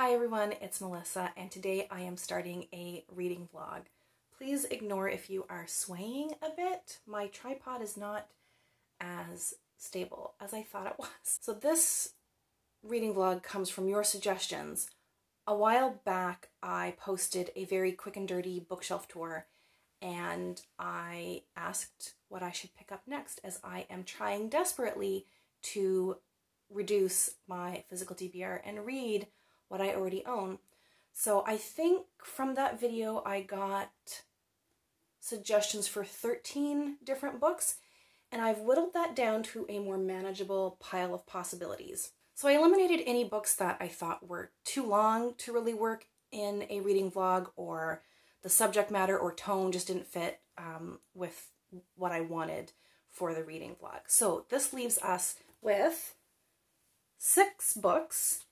Hi everyone, it's Melissa and today I am starting a reading vlog. Please ignore if you are swaying a bit. My tripod is not as stable as I thought it was. So this reading vlog comes from your suggestions. A while back I posted a very quick and dirty bookshelf tour and I asked what I should pick up next as I am trying desperately to reduce my physical TBR and read what I already own. So I think from that video I got suggestions for 13 different books and I've whittled that down to a more manageable pile of possibilities. So I eliminated any books that I thought were too long to really work in a reading vlog or the subject matter or tone just didn't fit um, with what I wanted for the reading vlog. So this leaves us with six books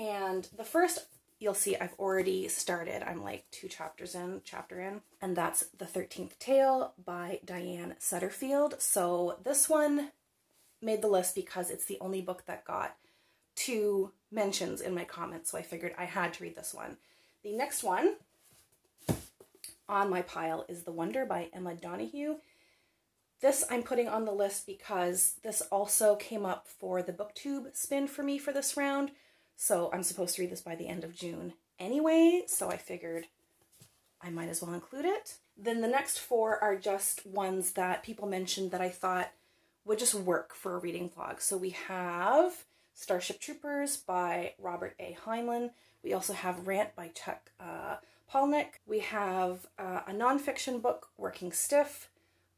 and the first, you'll see I've already started. I'm like two chapters in, chapter in. And that's The 13th Tale by Diane Setterfield. So this one made the list because it's the only book that got two mentions in my comments. So I figured I had to read this one. The next one on my pile is The Wonder by Emma Donoghue. This I'm putting on the list because this also came up for the booktube spin for me for this round. So I'm supposed to read this by the end of June anyway, so I figured I might as well include it. Then the next four are just ones that people mentioned that I thought would just work for a reading vlog. So we have Starship Troopers by Robert A. Heinlein. We also have Rant by Chuck uh. We have uh, a nonfiction book, Working Stiff,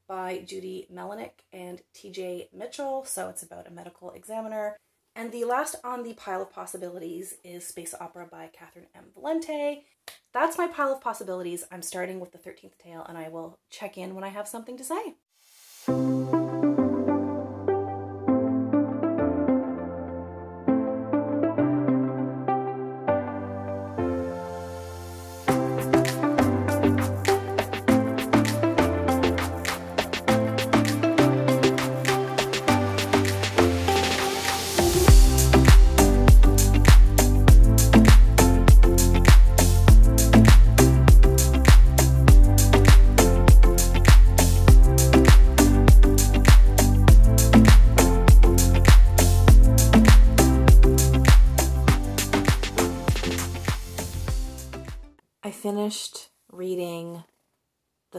by Judy Melinek and TJ Mitchell. So it's about a medical examiner. And the last on the pile of possibilities is Space Opera by Catherynne M. Valente. That's my pile of possibilities. I'm starting with the 13th tale and I will check in when I have something to say.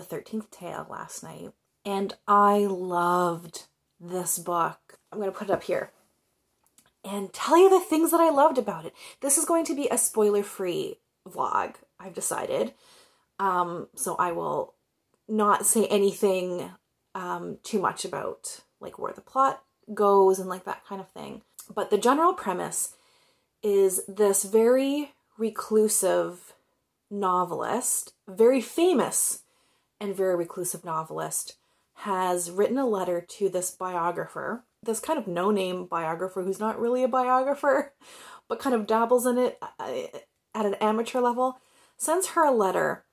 13th Tale last night, and I loved this book. I'm going to put it up here and tell you the things that I loved about it. This is going to be a spoiler-free vlog, I've decided. Um, so I will not say anything um, too much about like where the plot goes and like that kind of thing. But the general premise is this very reclusive novelist, very famous and very reclusive novelist, has written a letter to this biographer, this kind of no name biographer who's not really a biographer, but kind of dabbles in it uh, at an amateur level, sends her a letter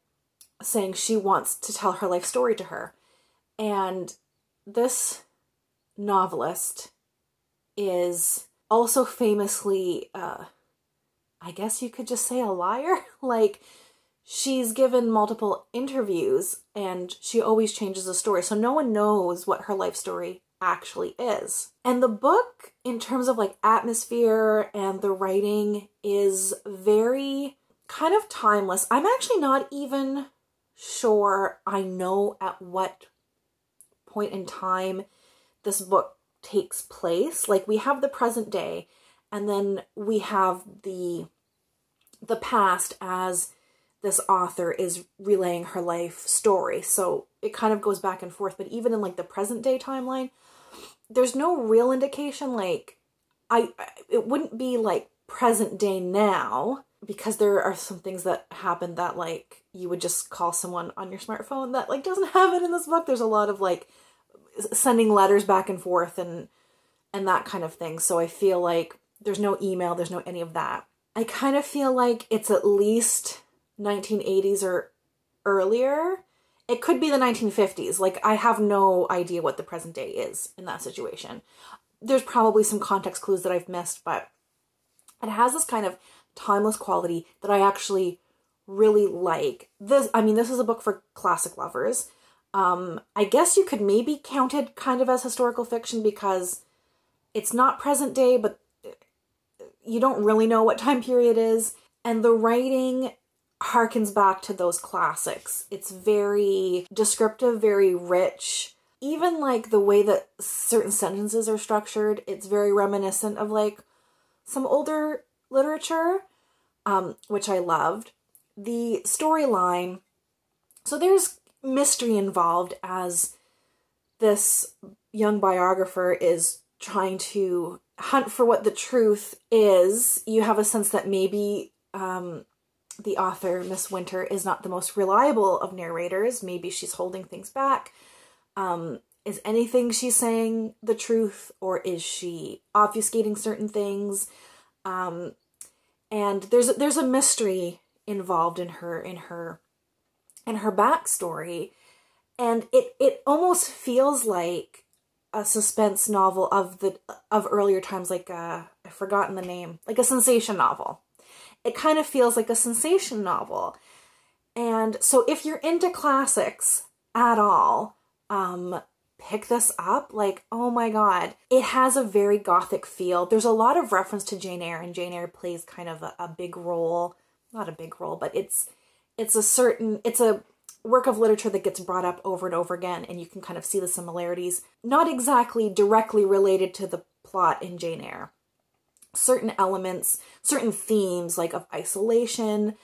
saying she wants to tell her life story to her. And this novelist is also famously, uh, I guess you could just say a liar. like, she's given multiple interviews and she always changes the story. So no one knows what her life story actually is. And the book, in terms of like atmosphere and the writing, is very kind of timeless. I'm actually not even sure I know at what point in time this book takes place. Like we have the present day and then we have the the past as this author is relaying her life story. So it kind of goes back and forth. But even in like the present day timeline, there's no real indication. Like, I, it wouldn't be like present day now because there are some things that happen that like you would just call someone on your smartphone that like doesn't have it in this book. There's a lot of like sending letters back and forth and and that kind of thing. So I feel like there's no email, there's no any of that. I kind of feel like it's at least 1980s or earlier. It could be the 1950s. Like, I have no idea what the present day is in that situation. There's probably some context clues that I've missed, but it has this kind of timeless quality that I actually really like. This, I mean, this is a book for classic lovers. Um, I guess you could maybe count it kind of as historical fiction because it's not present day, but you don't really know what time period is. And the writing harkens back to those classics. It's very descriptive, very rich. Even like the way that certain sentences are structured, it's very reminiscent of like some older literature, um, which I loved. The storyline, so there's mystery involved as this young biographer is trying to hunt for what the truth is. You have a sense that maybe um, the author, Miss Winter, is not the most reliable of narrators. Maybe she's holding things back. Um, is anything she's saying the truth or is she obfuscating certain things? Um, and there's there's a mystery involved in her in her in her backstory, and it it almost feels like a suspense novel of the of earlier times, like uh, I've forgotten the name, like a sensation novel it kind of feels like a sensation novel. And so if you're into classics at all, um, pick this up. Like, oh my god, it has a very gothic feel. There's a lot of reference to Jane Eyre, and Jane Eyre plays kind of a, a big role. Not a big role, but it's it's a certain it's a work of literature that gets brought up over and over again, and you can kind of see the similarities. Not exactly directly related to the plot in Jane Eyre, certain elements, certain themes like of isolation.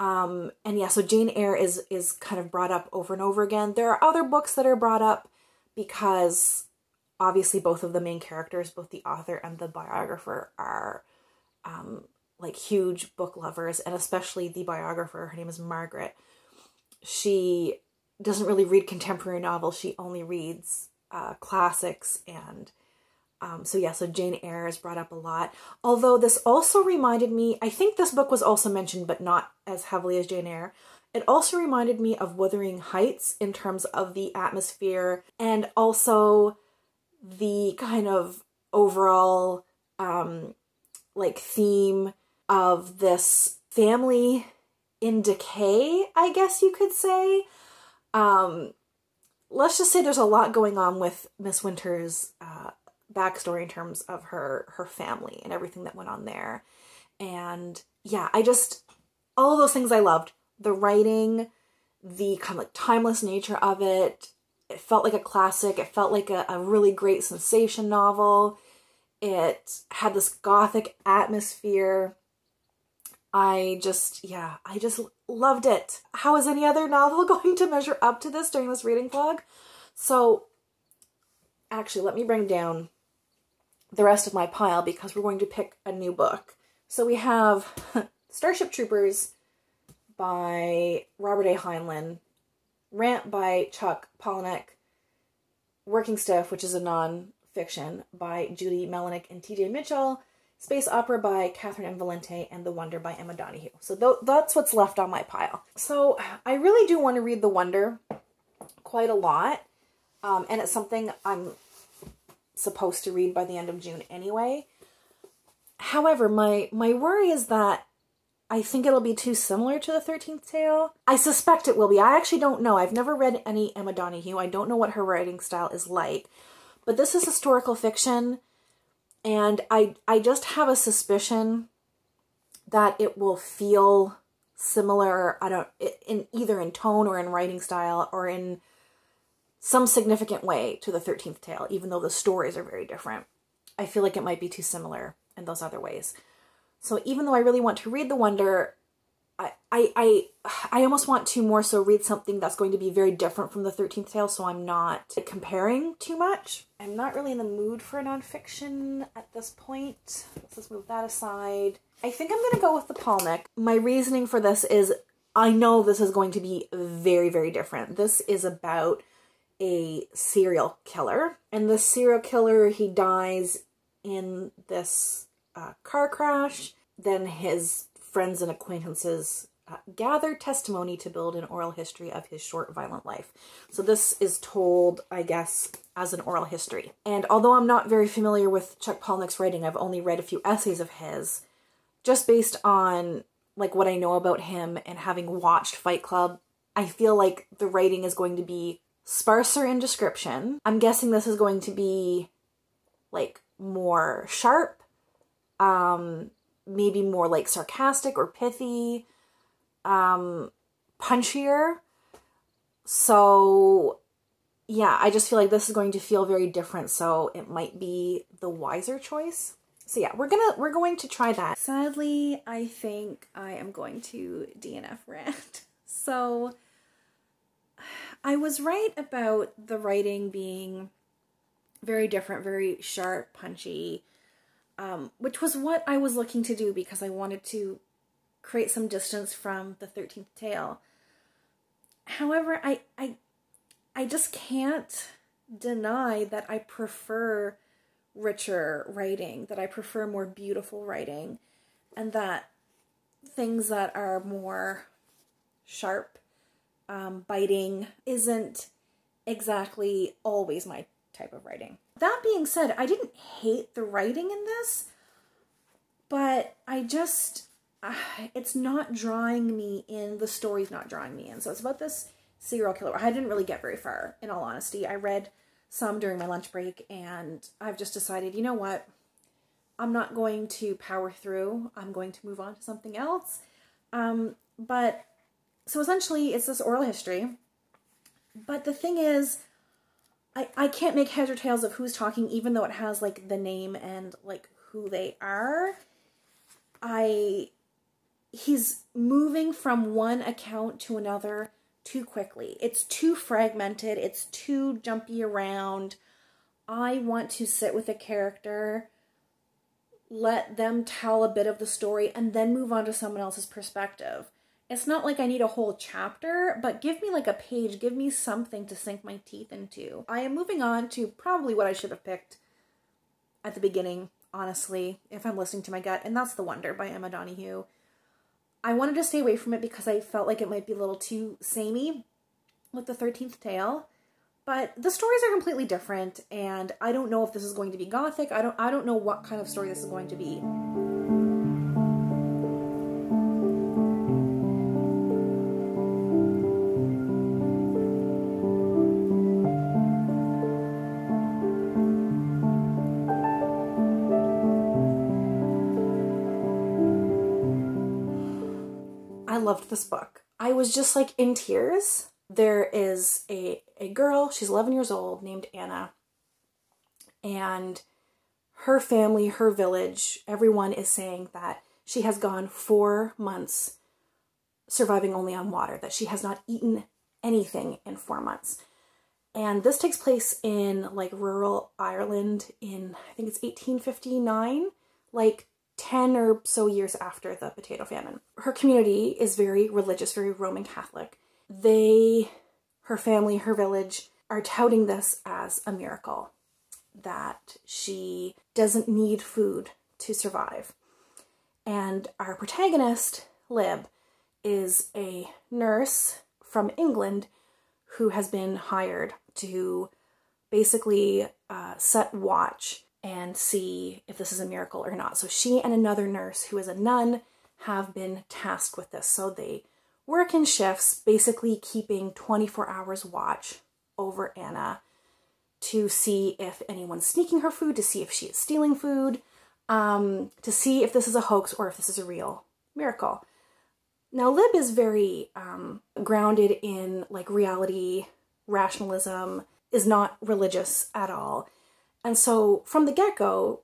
Um, and yeah, so Jane Eyre is is kind of brought up over and over again. There are other books that are brought up because obviously both of the main characters, both the author and the biographer, are um, like huge book lovers, and especially the biographer. Her name is Margaret. She doesn't really read contemporary novels. She only reads uh, classics and um, so yeah, so Jane Eyre is brought up a lot. Although this also reminded me, I think this book was also mentioned, but not as heavily as Jane Eyre. It also reminded me of Wuthering Heights in terms of the atmosphere and also the kind of overall um, like theme of this family in decay, I guess you could say. Um, let's just say there's a lot going on with Miss Winter's uh, backstory in terms of her her family and everything that went on there. And yeah, I just all those things I loved. The writing, the kind of like timeless nature of it. It felt like a classic. It felt like a, a really great sensation novel. It had this gothic atmosphere. I just, yeah, I just loved it. How is any other novel going to measure up to this during this reading vlog? So, actually, let me bring down the rest of my pile because we're going to pick a new book. So we have Starship Troopers by Robert A. Heinlein, Rant by Chuck Palahniuk, Working Stiff, which is a non-fiction, by Judy Melinek and T.J. Mitchell, Space Opera by Catherynne M. Valente, and The Wonder by Emma Donoghue. So th that's what's left on my pile. So I really do want to read The Wonder quite a lot, um, and it's something I'm supposed to read by the end of June anyway. However, my my worry is that I think it'll be too similar to the 13th tale. I suspect it will be. I actually don't know. I've never read any Emma Donoghue. I don't know what her writing style is like. But this is historical fiction and I I just have a suspicion that it will feel similar, I don't in either in tone or in writing style or in some significant way to the 13th tale, even though the stories are very different. I feel like it might be too similar in those other ways. So even though I really want to read The Wonder, I, I, I, I almost want to more so read something that's going to be very different from the 13th tale so I'm not comparing too much. I'm not really in the mood for nonfiction at this point. Let's move that aside. I think I'm going to go with the Palahniuk. My reasoning for this is I know this is going to be very, very different. This is about a serial killer. And the serial killer, he dies in this uh, car crash. Then his friends and acquaintances uh, gather testimony to build an oral history of his short, violent life. So this is told, I guess, as an oral history. And although I'm not very familiar with Chuck Palahniuk's writing, I've only read a few essays of his, just based on like what I know about him and having watched Fight Club, I feel like the writing is going to be sparser in description. I'm guessing this is going to be like more sharp, um, maybe more like sarcastic or pithy, um, punchier. So yeah, I just feel like this is going to feel very different, so it might be the wiser choice. So yeah, we're gonna we're going to try that. Sadly, I think I am going to DNF rant. So I was right about the writing being very different, very sharp, punchy, um, which was what I was looking to do because I wanted to create some distance from the 13th tale. However, I, I, I just can't deny that I prefer richer writing, that I prefer more beautiful writing, and that things that are more sharp um, biting isn't exactly always my type of writing. That being said, I didn't hate the writing in this, but I just, uh, it's not drawing me in. The story's not drawing me in. So it's about this serial killer. I didn't really get very far, in all honesty. I read some during my lunch break, and I've just decided, you know what? I'm not going to power through. I'm going to move on to something else. Um, but so essentially, it's this oral history. But the thing is, I, I can't make heads or tails of who's talking, even though it has like the name and like who they are. I he's moving from one account to another too quickly. It's too fragmented, it's too jumpy around. I want to sit with a character, let them tell a bit of the story, and then move on to someone else's perspective it's not like I need a whole chapter, but give me like a page, give me something to sink my teeth into. I am moving on to probably what I should have picked at the beginning, honestly, if I'm listening to my gut, and that's The Wonder by Emma Donoghue. I wanted to stay away from it because I felt like it might be a little too samey with the 13th tale. But the stories are completely different, and I don't know if this is going to be gothic. I don't I don't know what kind of story this is going to be. Loved this book. I was just like in tears. There is a, a girl, she's 11 years old, named Anna. And her family, her village, everyone is saying that she has gone four months surviving only on water, that she has not eaten anything in four months. And this takes place in like rural Ireland in, I think it's 1859, like 10 or so years after the potato famine. Her community is very religious, very Roman Catholic. They, her family, her village, are touting this as a miracle that she doesn't need food to survive. And our protagonist, Lib, is a nurse from England who has been hired to basically uh, set watch and see if this is a miracle or not. So she and another nurse who is a nun have been tasked with this. So they work in shifts, basically keeping 24 hours watch over Anna to see if anyone's sneaking her food, to see if she is stealing food, um, to see if this is a hoax or if this is a real miracle. Now, Lib is very um, grounded in like reality, rationalism, is not religious at all. And so from the get-go,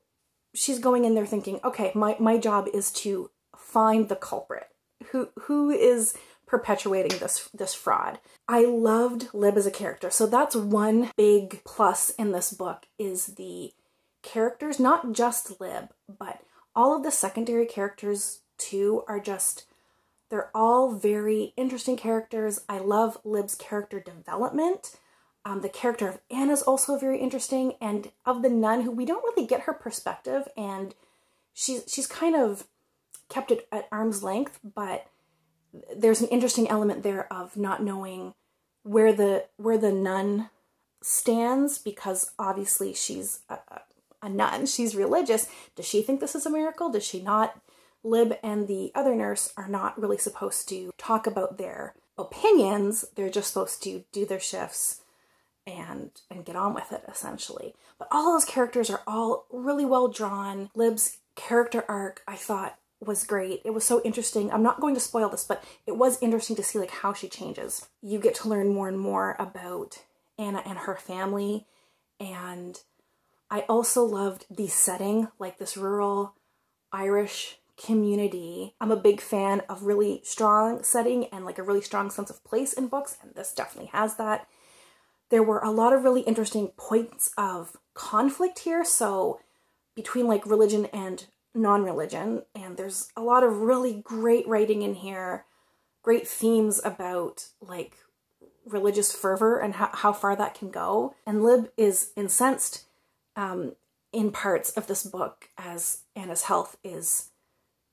she's going in there thinking, okay, my, my job is to find the culprit. Who who is perpetuating this this fraud. I loved Lib as a character. So that's one big plus in this book is the characters, not just Lib, but all of the secondary characters too are just they're all very interesting characters. I love Lib's character development. Um, the character of Anna is also very interesting, and of the nun, who we don't really get her perspective, and she's she's kind of kept it at arm's length, but there's an interesting element there of not knowing where the where the nun stands because obviously she's a, a nun, she's religious. Does she think this is a miracle? Does she not? Lib and the other nurse are not really supposed to talk about their opinions. They're just supposed to do their shifts and and get on with it essentially. But all those characters are all really well drawn. Lib's character arc I thought was great. It was so interesting. I'm not going to spoil this, but it was interesting to see like how she changes. You get to learn more and more about Anna and her family and I also loved the setting, like this rural Irish community. I'm a big fan of really strong setting and like a really strong sense of place in books, and this definitely has that. There were a lot of really interesting points of conflict here, so between like religion and non religion, and there's a lot of really great writing in here, great themes about like religious fervor and how, how far that can go. And Lib is incensed um, in parts of this book as Anna's health is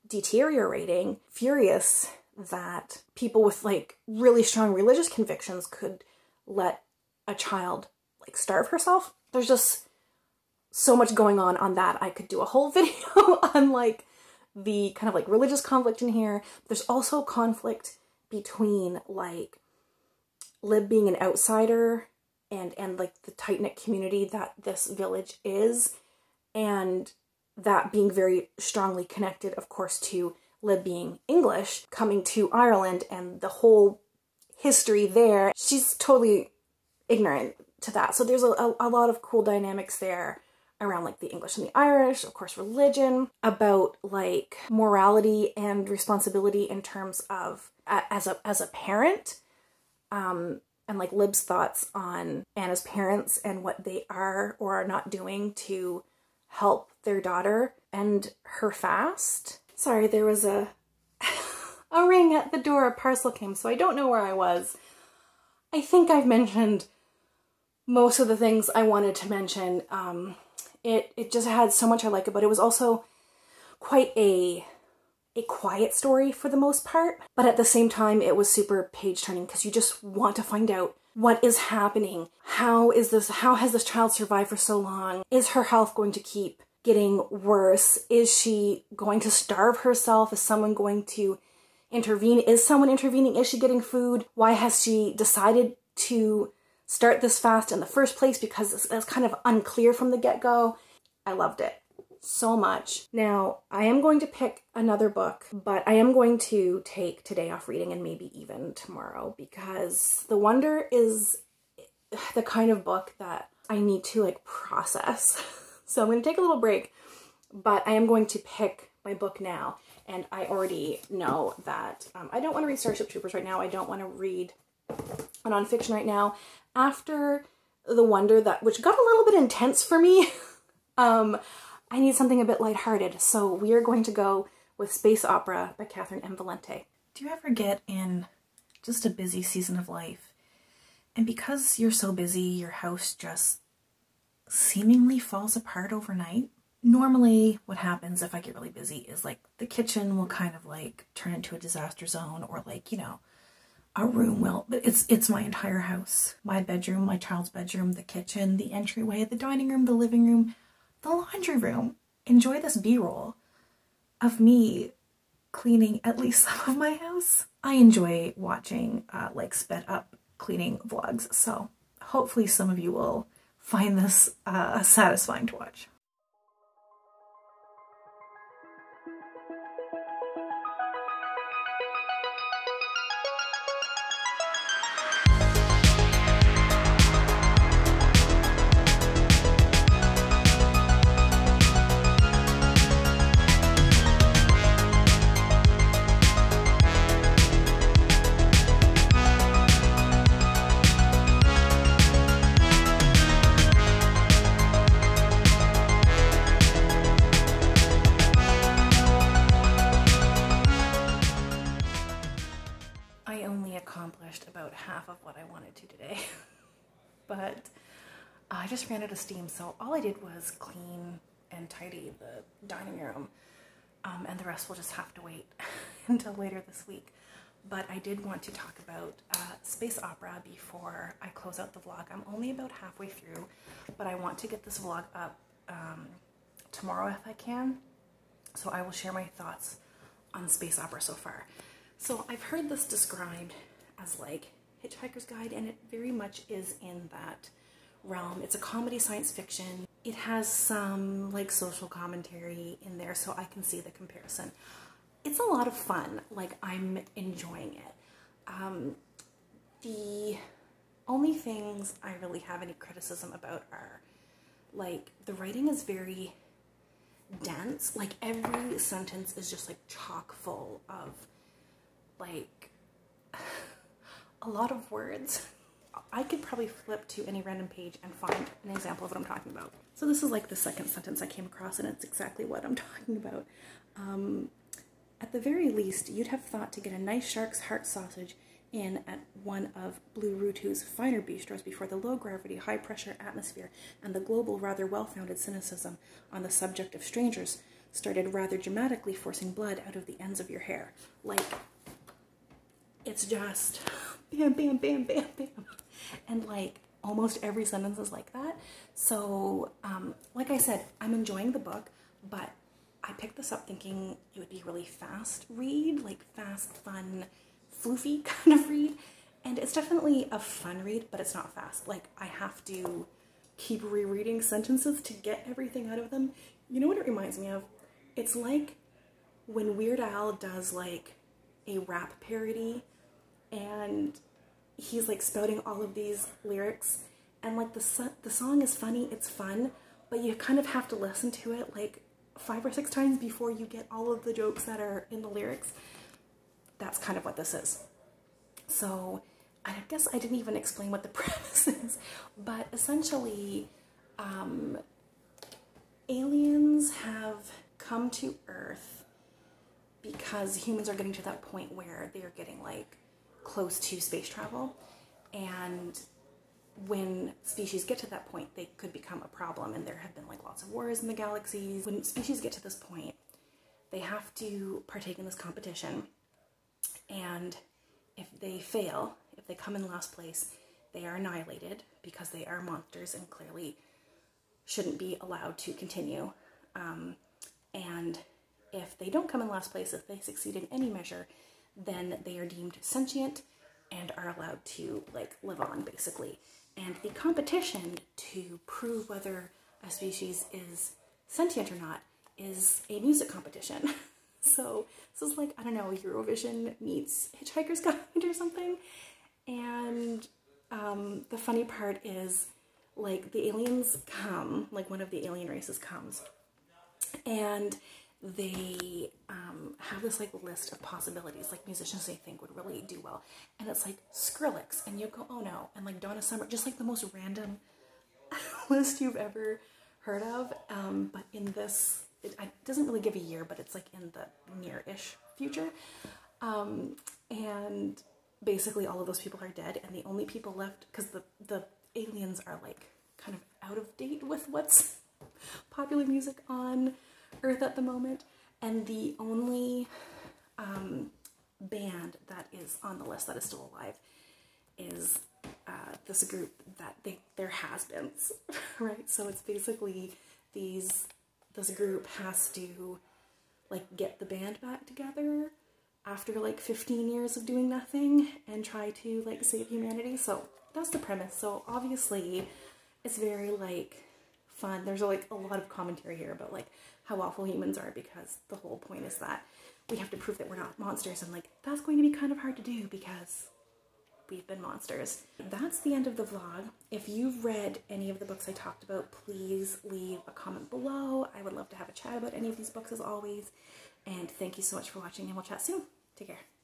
deteriorating, furious that people with like really strong religious convictions could let a child like starve herself. There's just so much going on on that. I could do a whole video on like the kind of like religious conflict in here. There's also conflict between like Lib being an outsider and and like the tight knit community that this village is, and that being very strongly connected, of course, to Lib being English, coming to Ireland, and the whole history there. She's totally ignorant to that. So there's a, a, a lot of cool dynamics there around like the English and the Irish, of course, religion, about like morality and responsibility in terms of as a as a parent. Um, and like Lib's thoughts on Anna's parents and what they are or are not doing to help their daughter and her fast. Sorry, there was a a ring at the door, a parcel came, so I don't know where I was. I think I've mentioned most of the things I wanted to mention. Um, it it just had so much I like about it. It was also quite a a quiet story for the most part, but at the same time, it was super page turning because you just want to find out what is happening. How is this? How has this child survived for so long? Is her health going to keep getting worse? Is she going to starve herself? Is someone going to intervene? Is someone intervening? Is she getting food? Why has she decided to start this fast in the first place? Because it's, kind of unclear from the get go. I loved it so much. Now, I am going to pick another book, but I am going to take today off reading and maybe even tomorrow because The Wonder is the kind of book that I need to like process. so I'm going to take a little break, but I am going to pick my book now. And I already know that um, I don't want to read Starship Troopers right now. I don't want to read a nonfiction right now. After The Wonder, that which got a little bit intense for me, um, I need something a bit lighthearted, so we are going to go with Space Opera by Catherynne M. Valente. Do you ever get in just a busy season of life, and because you're so busy, your house just seemingly falls apart overnight? Normally, what happens if I get really busy is like the kitchen will kind of like turn into a disaster zone, or like, you know, a room but it's it's my entire house. My bedroom, my child's bedroom, the kitchen, the entryway, the dining room, the living room, the laundry room. Enjoy this b-roll of me cleaning at least some of my house. I enjoy watching uh, like sped up cleaning vlogs, so hopefully some of you will find this uh, satisfying to watch. So all I did was clean and tidy the dining room, um, and the rest will just have to wait until later this week. But I did want to talk about uh, space opera before I close out the vlog. I'm only about halfway through, but I want to get this vlog up um, tomorrow if I can. So I will share my thoughts on space opera so far. So I've heard this described as like Hitchhiker's Guide, and it very much is in that realm. It's a comedy science fiction. It has some like social commentary in there, so I can see the comparison. It's a lot of fun. Like I'm enjoying it. Um, the only things I really have any criticism about are like the writing is very dense. Like every sentence is just like chock full of like a lot of words. I could probably flip to any random page and find an example of what I'm talking about. So this is like the second sentence I came across and it's exactly what I'm talking about. Um, at the very least, you'd have thought to get a nice shark's heart sausage in at one of Blue Rutu's finer bistros before the low gravity, high pressure atmosphere and the global, rather well founded cynicism on the subject of strangers started rather dramatically forcing blood out of the ends of your hair. Like, it's just bam, bam, bam, bam, bam. And like almost every sentence is like that. So, um, like I said, I'm enjoying the book, but I picked this up thinking it would be really fast read, like fast, fun, floofy kind of read. And it's definitely a fun read, but it's not fast. Like I have to keep rereading sentences to get everything out of them. You know what it reminds me of? It's like when Weird Al does like a rap parody and he's like spouting all of these lyrics and like the the song is funny, it's fun, but you kind of have to listen to it like five or six times before you get all of the jokes that are in the lyrics. That's kind of what this is. So I guess I didn't even explain what the premise is, but essentially, um, aliens have come to Earth because humans are getting to that point where they are getting like close to space travel. And when species get to that point, they could become a problem. And there have been like lots of wars in the galaxies. When species get to this point, they have to partake in this competition. And if they fail, if they come in last place, they are annihilated because they are monsters and clearly shouldn't be allowed to continue. Um, and if they don't come in last place, if they succeed in any measure, then they are deemed sentient and are allowed to like live on basically. And the competition to prove whether a species is sentient or not is a music competition. so this is like, I don't know, Eurovision meets Hitchhiker's Guide or something. And um, the funny part is like the aliens come, like one of the alien races comes, and they um, have this like list of possibilities, like musicians they think would really do well, and it's like Skrillex and Yoko Ono and like Donna Summer, just like the most random list you've ever heard of. Um, but in this, it, it, doesn't really give a year, but it's like in the near-ish future, um, and basically all of those people are dead, and the only people left because the the aliens are like kind of out of date with what's popular music on Earth at the moment, and the only um, band that is on the list that is still alive is uh, this group that they they're has-beens, right? So it's basically these this group has to like get the band back together after like 15 years of doing nothing and try to like save humanity. So that's the premise. So obviously it's very like fun. There's like a lot of commentary here about like how awful humans are because the whole point is that we have to prove that we're not monsters and like that's going to be kind of hard to do because we've been monsters. That's the end of the vlog. If you've read any of the books I talked about, please leave a comment below. I would love to have a chat about any of these books as always. And thank you so much for watching and we'll chat soon. Take care.